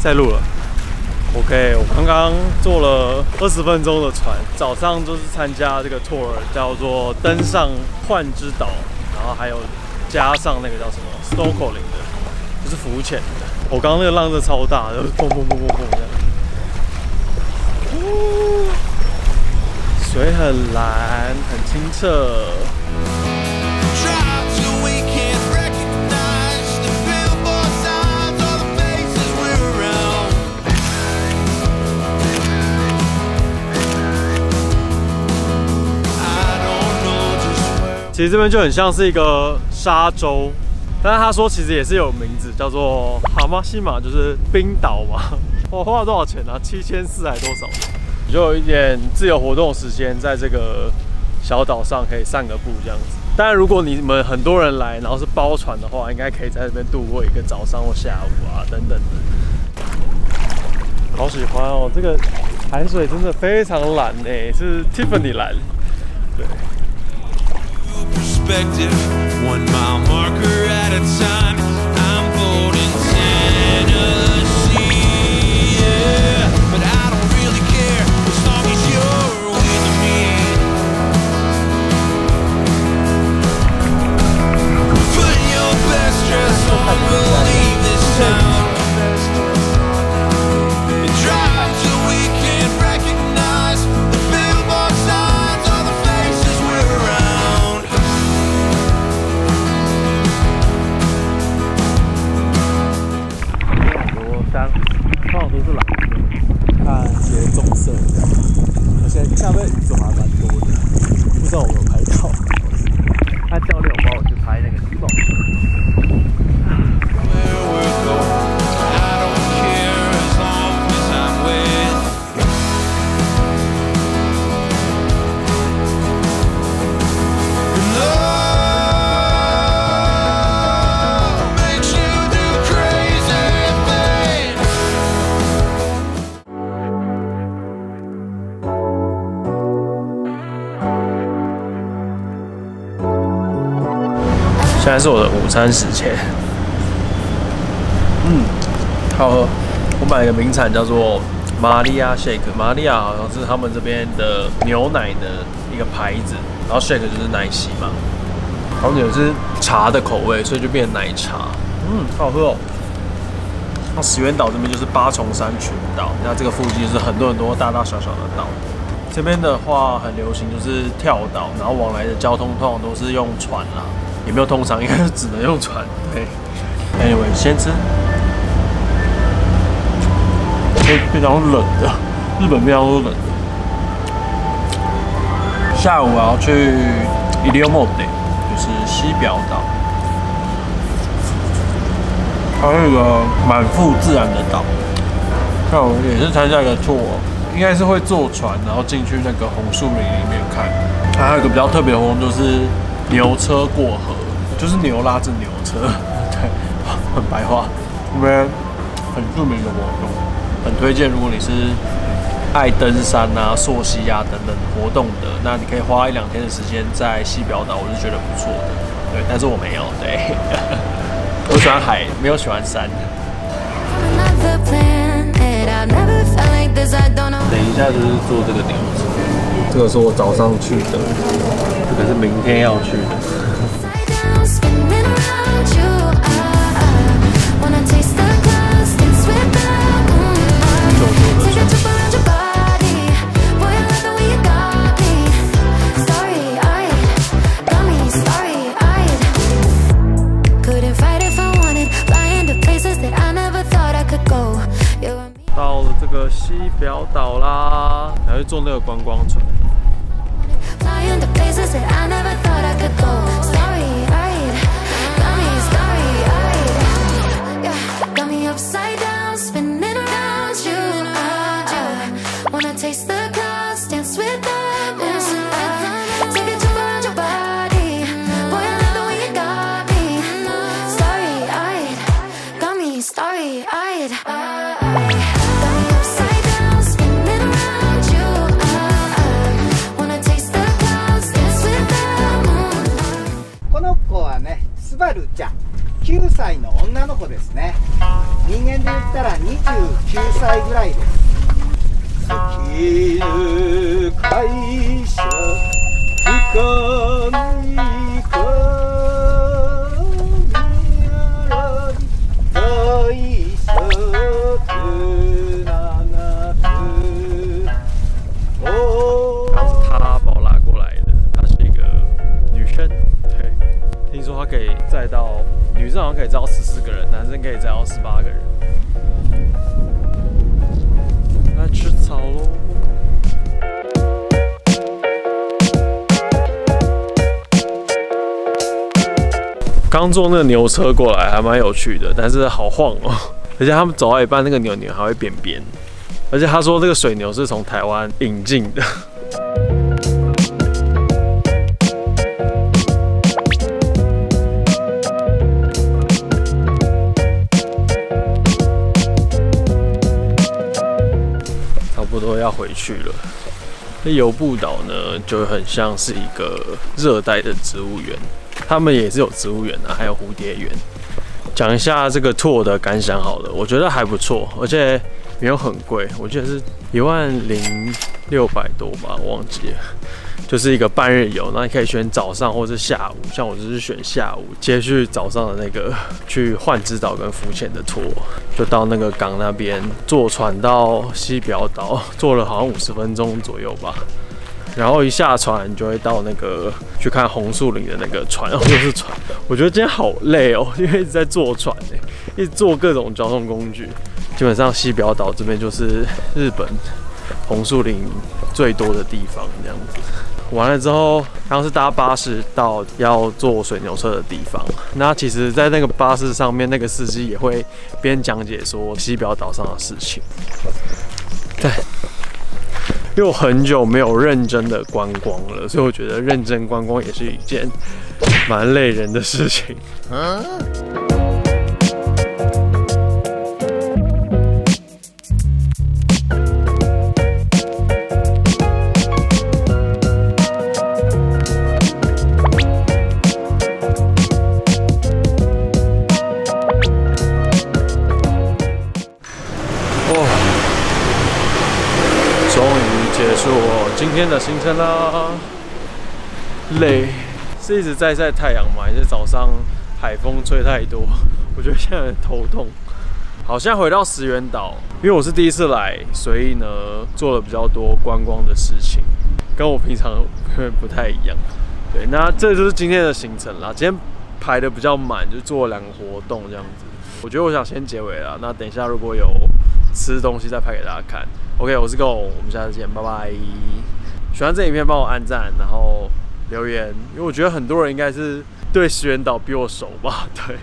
在录了。OK，我刚刚坐了二十分钟的船，早上就是参加这个 tour，叫做登上幻之岛，然后还有加上那个叫什么 snorkeling 的，就是浮潜的。我刚刚那个浪是超大，就是砰砰砰砰砰这样。水很蓝，很清澈。其实这边就很像是一个沙洲，但是他说其实也是有名字，叫做蛤蟆西马，就是冰岛嘛。我花了多少钱啊？七千四还多少？就有一点自由活动时间，在这个小岛上可以散个步这样子。当然，如果你们很多人来，然后是包船的话，应该可以在这边度过一个早上或下午啊等等的。好喜欢哦，这个海水真的非常蓝诶，是 Tiffany 蓝，对。Perspective, one mile marker at a time. 在是我的午餐时间，嗯，好喝。我买一个名产叫做玛利亚 shake，玛利亚好像是他们这边的牛奶的一个牌子，然后 shake 就是奶昔嘛。然后有是茶的口味，所以就变成奶茶。嗯，好喝哦。那石原岛这边就是八重山群岛，那这个附近就是很多很多大大小小的岛。这边的话很流行就是跳岛，然后往来的交通通常都是用船啦。也没有通常，应该是只能用船。对，Anyway，先吃。非非常冷的，日本非常多冷的。下午我要去 Iliomonte，就是西表岛，它是一个满腹自然的岛。那我也是参加一个 tour，应该是会坐船，然后进去那个红树林里面看。它还有一个比较特别的活动，就是牛车过河。就是牛拉着牛车，对，很白话，这边很著名的活动，很推荐。如果你是爱登山啊、溯溪啊等等活动的，那你可以花一两天的时间在西表岛，我是觉得不错的。对，但是我没有，对，我喜欢海，没有喜欢山。等一下就是坐这个牛车，这个是我早上去的，这个是明天要去的。坐那个观光船。るちゃん9歳の女の子ですね。人間で言ったら29歳ぐらいです「スキル会社载到女生好像可以载到十四个人，男生可以载到十八个人。来吃草喽！刚坐那个牛车过来，还蛮有趣的，但是好晃哦，而且他们走到一半，那个牛牛还会扁扁。而且他说这个水牛是从台湾引进的。回去了。那游步岛呢，就很像是一个热带的植物园，他们也是有植物园的，还有蝴蝶园。讲一下这个 tour 的感想好了，我觉得还不错，而且没有很贵，我记得是一万零六百多吧，忘记了。就是一个半日游，那你可以选早上或是下午，像我就是选下午，接续早上的那个去换之岛跟浮潜的 tour，就到那个港那边坐船到西表岛，坐了好像五十分钟左右吧。然后一下船就会到那个去看红树林的那个船，或者是船。我觉得今天好累哦，因为一直在坐船哎，一直坐各种交通工具。基本上西表岛这边就是日本红树林最多的地方，这样子。完了之后，然后是搭巴士到要坐水牛车的地方。那其实，在那个巴士上面，那个司机也会边讲解说西表岛上的事情。对。因为我很久没有认真的观光了，所以我觉得认真观光也是一件蛮累人的事情。终结束我今天的行程啦！累，是一直在晒太阳吗？还是早上海风吹太多？我觉得现在头痛。好，现在回到石原岛，因为我是第一次来，所以呢做了比较多观光的事情，跟我平常不太一样。对，那这就是今天的行程啦。今天排的比较满，就做了两个活动这样子。我觉得我想先结尾了。那等一下如果有吃东西再拍给大家看。OK，我是 Go，我们下次见，拜拜。喜欢这影片帮我按赞，然后留言，因为我觉得很多人应该是对石原岛比我熟吧，对。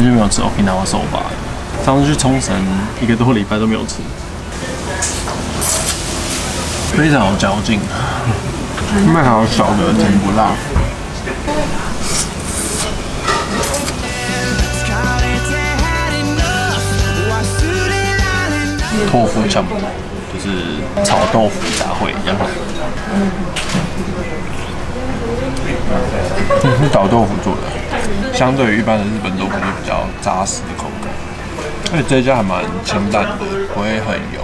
很久没有吃 Okinawa soba，上次去冲绳一个多礼拜都没有吃，非常有嚼劲。麦好小的甜不辣，豆腐酱就是炒豆腐杂烩一样。是炒豆腐做的，相对于一般的日本豆腐就比较扎实的口感，而且这家还蛮清淡的，不会很油。